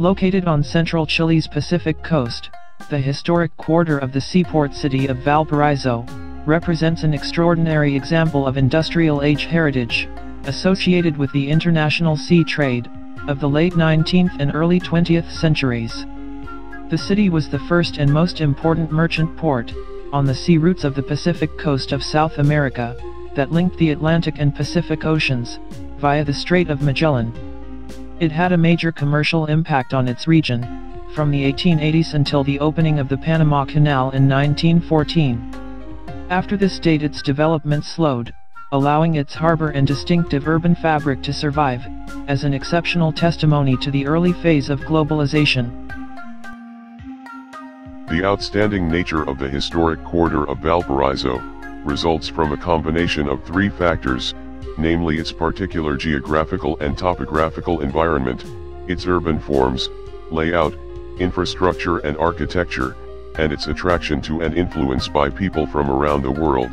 Located on central Chile's Pacific coast, the historic quarter of the seaport city of Valparaiso represents an extraordinary example of industrial age heritage, associated with the international sea trade of the late 19th and early 20th centuries. The city was the first and most important merchant port on the sea routes of the Pacific coast of South America that linked the Atlantic and Pacific Oceans via the Strait of Magellan. It had a major commercial impact on its region, from the 1880s until the opening of the Panama Canal in 1914. After this date its development slowed, allowing its harbor and distinctive urban fabric to survive, as an exceptional testimony to the early phase of globalization. The outstanding nature of the historic quarter of Valparaiso results from a combination of three factors, namely its particular geographical and topographical environment, its urban forms, layout, infrastructure and architecture, and its attraction to and influence by people from around the world.